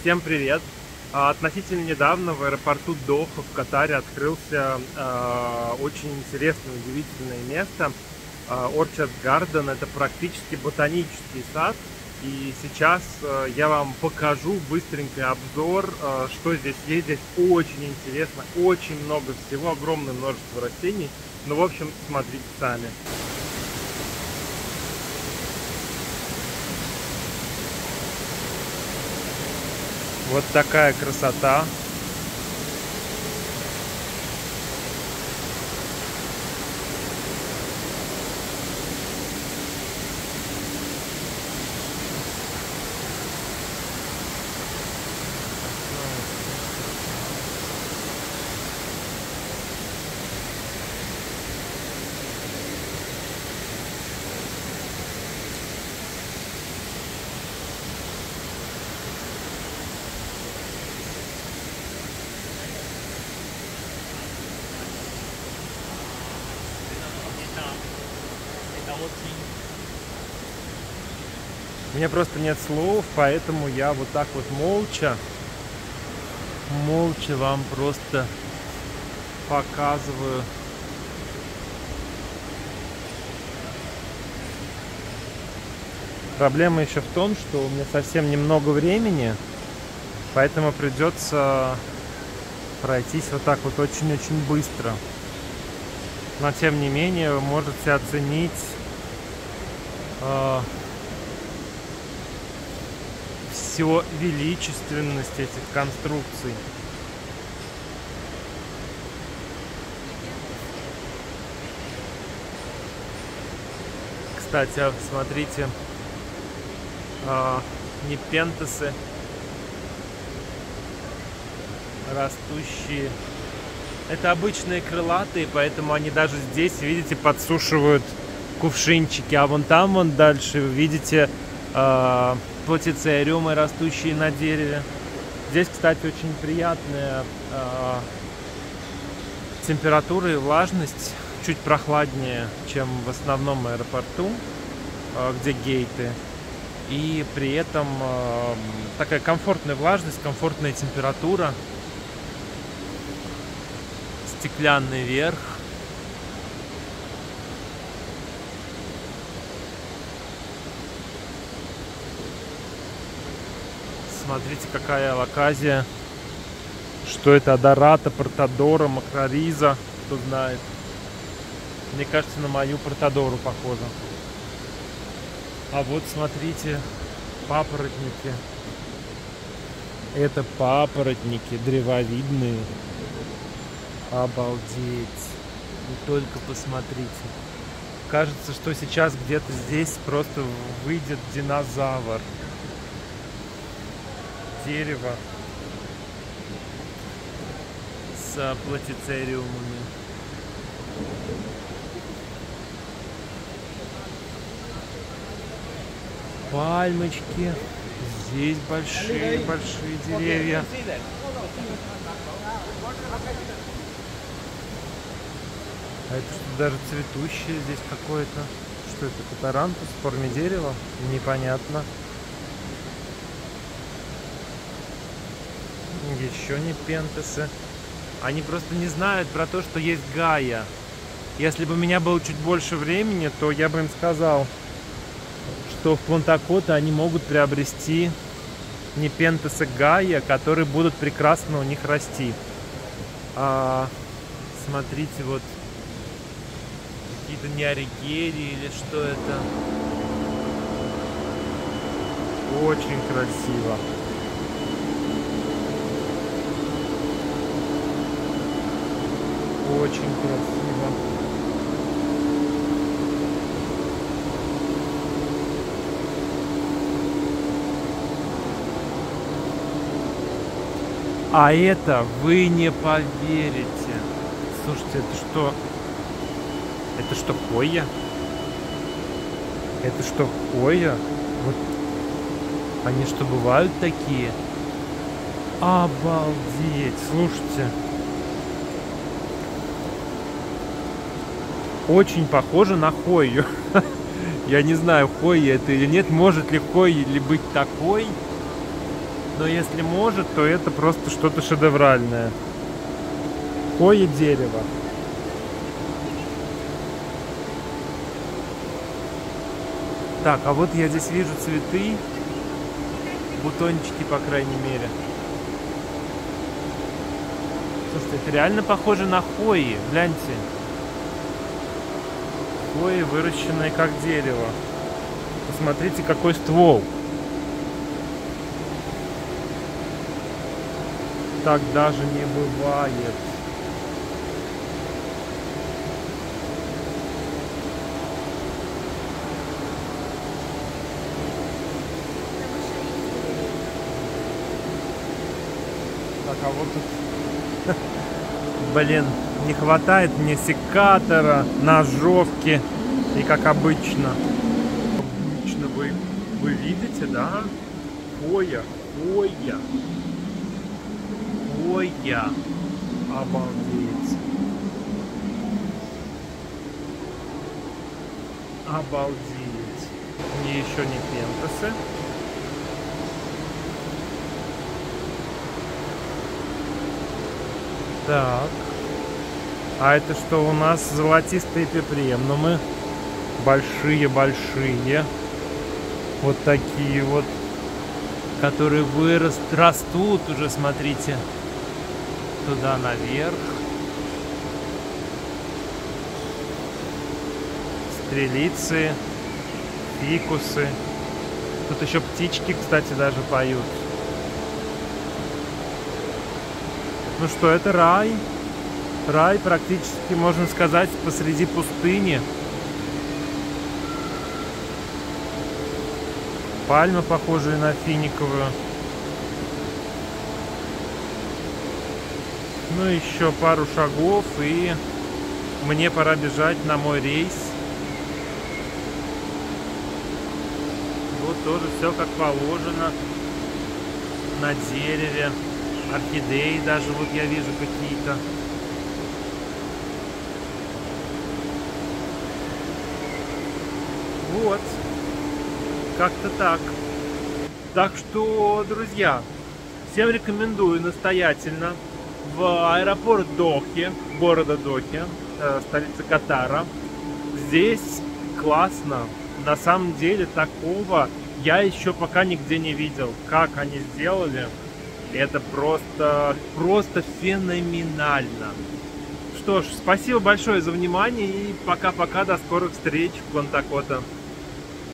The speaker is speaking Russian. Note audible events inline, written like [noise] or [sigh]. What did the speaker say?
Всем привет! А, Относительно недавно в аэропорту Доха в Катаре открылся э, очень интересное, удивительное место. Orchard Garden это практически ботанический сад. И сейчас э, я вам покажу быстренький обзор, что здесь есть. Здесь очень интересно, очень много всего, огромное множество растений. Ну, в общем, смотрите сами. Вот такая красота. У меня просто нет слов, поэтому я вот так вот молча, молча вам просто показываю. Проблема еще в том, что у меня совсем немного времени, поэтому придется пройтись вот так вот очень-очень быстро. Но тем не менее вы можете оценить э, всю величественность этих конструкций. Кстати, а смотрите, э, непентесы растущие. Это обычные крылатые, поэтому они даже здесь, видите, подсушивают кувшинчики. А вон там, вон дальше, видите, э, платицериумы, растущие на дереве. Здесь, кстати, очень приятная э, температура и влажность, чуть прохладнее, чем в основном аэропорту, э, где гейты. И при этом э, такая комфортная влажность, комфортная температура, стеклянный верх. Смотрите, какая локазия. Что это? Адората, Портадора, Макрориза. Кто знает. Мне кажется, на мою Портадору похоже. А вот смотрите, папоротники. Это папоротники древовидные. Обалдеть. Вы только посмотрите. Кажется, что сейчас где-то здесь просто выйдет динозавр. Дерево с платицериумами. Пальмочки. Здесь большие-большие деревья. А это что, даже цветущее здесь какое-то? Что это, катарантус в форме дерева? Непонятно. Еще не пентесы. Они просто не знают про то, что есть Гая. Если бы у меня было чуть больше времени, то я бы им сказал, что в Плантакота они могут приобрести непентесы Гая, которые будут прекрасно у них расти. А, смотрите, вот какие-то неоригели или что это. Очень красиво. Очень красиво. А это вы не поверите. Слушайте, это что? Это что, хойя? Это что, хойя? Вот они что, бывают такие? Обалдеть! Слушайте. Очень похоже на хою. [laughs] Я не знаю, хойя это или нет. Может ли хойя ли быть такой? Но если может, то это просто что-то шедевральное. Кое дерево. Так, а вот я здесь вижу цветы, бутончики, по крайней мере. Слушайте, это реально похоже на хвои. Гляньте. Хвои, выращенные как дерево. Посмотрите, какой ствол. Так даже не бывает. Так, а вот тут, [laughs] блин, не хватает мне секатора, ножовки и как обычно. Обычно вы, вы видите, да? Хвоя, хвоя. Хвоя. Обалдеть. Обалдеть. Мне еще не пентасы. Так. А это что у нас золотистые пепремнумы. Большие-большие. Вот такие вот. Которые вырост, растут уже, смотрите. Туда наверх. Стрелицы. Фикусы. Тут еще птички, кстати, даже поют. Ну что, это рай. Рай практически, можно сказать, посреди пустыни. Пальмы, похожие на финиковую. Ну, еще пару шагов, и мне пора бежать на мой рейс. Вот тоже все как положено. На дереве орхидеи даже вот я вижу какие-то. Вот. Как-то так. Так что, друзья, всем рекомендую настоятельно в аэропорт Дохи, города Дохи, э, столица Катара. Здесь классно. На самом деле такого я еще пока нигде не видел. Как они сделали, это просто, просто феноменально. Что ж, спасибо большое за внимание и пока-пока, до скорых встреч в Контакота.